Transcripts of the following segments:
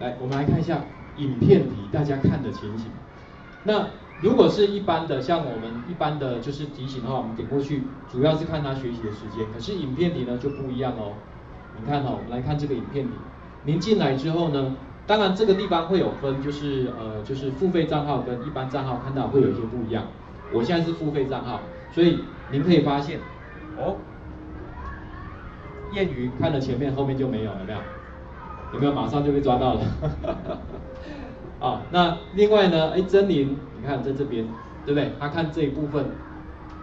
来，我们来看一下影片题大家看的情形。那如果是一般的，像我们一般的就是题型的话，我们点过去，主要是看他学习的时间。可是影片题呢就不一样哦。你看哦，我们来看这个影片题。您进来之后呢，当然这个地方会有分，就是呃，就是付费账号跟一般账号看到会有一些不一样。我现在是付费账号，所以您可以发现，哦，谚语看了前面，后面就没有了，有没有？有没有马上就被抓到了？啊，那另外呢？哎，真灵，你看在这边，对不对？他看这一部分，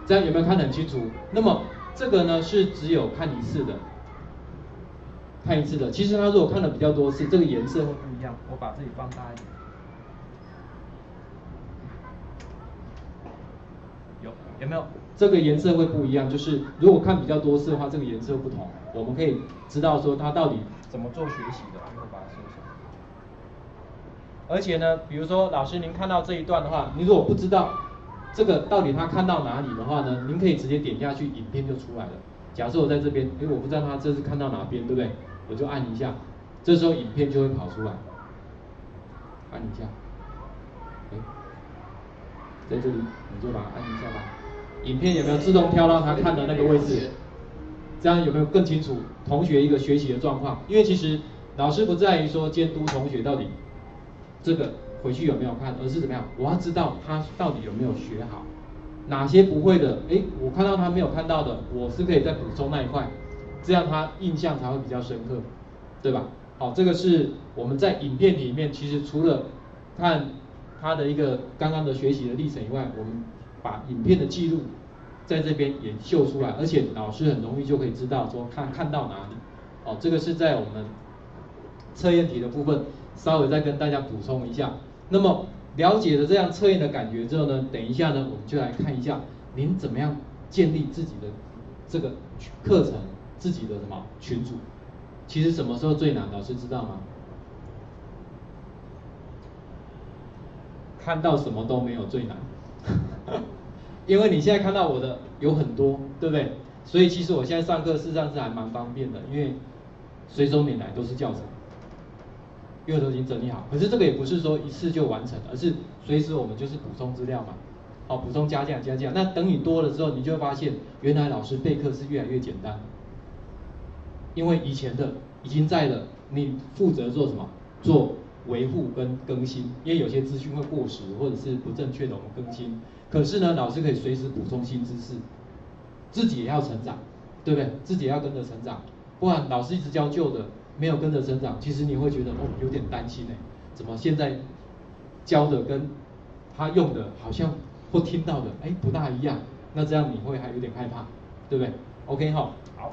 这样有没有看得很清楚？那么这个呢是只有看一次的，看一次的。其实他如果看的比较多次，这个颜色会不一样。我把这里放大一点。有有没有？这个颜色会不一样，就是如果看比较多次的话，这个颜色不同，我们可以知道说它到底怎么做学习的。把它收起来。而且呢，比如说老师您看到这一段的话，您如果不知道这个到底他看到哪里的话呢，您可以直接点下去，影片就出来了。假设我在这边，因为我不知道他这是看到哪边，对不对？我就按一下，这时候影片就会跑出来。按一下，哎，在这里你就把它按一下吧。影片有没有自动跳到他看的那个位置？这样有没有更清楚同学一个学习的状况？因为其实老师不在于说监督同学到底这个回去有没有看，而是怎么样？我要知道他到底有没有学好，哪些不会的，哎，我看到他没有看到的，我是可以再补充那一块，这样他印象才会比较深刻，对吧？好，这个是我们在影片里面，其实除了看他的一个刚刚的学习的历程以外，我们把影片的记录在这边也秀出来，而且老师很容易就可以知道说看看到哪里，哦，这个是在我们测验题的部分，稍微再跟大家补充一下。那么了解了这样测验的感觉之后呢，等一下呢，我们就来看一下您怎么样建立自己的这个课程，自己的什么群组。其实什么时候最难，老师知道吗？看到什么都没有最难，因为你现在看到我的有很多，对不对？所以其实我现在上课事实上是还蛮方便的，因为随手拈来都是教程，因为都已经整理好。可是这个也不是说一次就完成，而是随时我们就是补充资料嘛，好，补充加价加价。那等你多了之后，你就会发现原来老师备课是越来越简单，因为以前的已经在了，你负责做什么？做维护跟更新，因为有些资讯会过时或者是不正确的，我们更新。可是呢，老师可以随时补充新知识。自己也要成长，对不对？自己也要跟着成长，不然老师一直教旧的，没有跟着成长，其实你会觉得哦，有点担心哎，怎么现在教的跟他用的好像或听到的哎不大一样，那这样你会还有点害怕，对不对？OK 哈，好。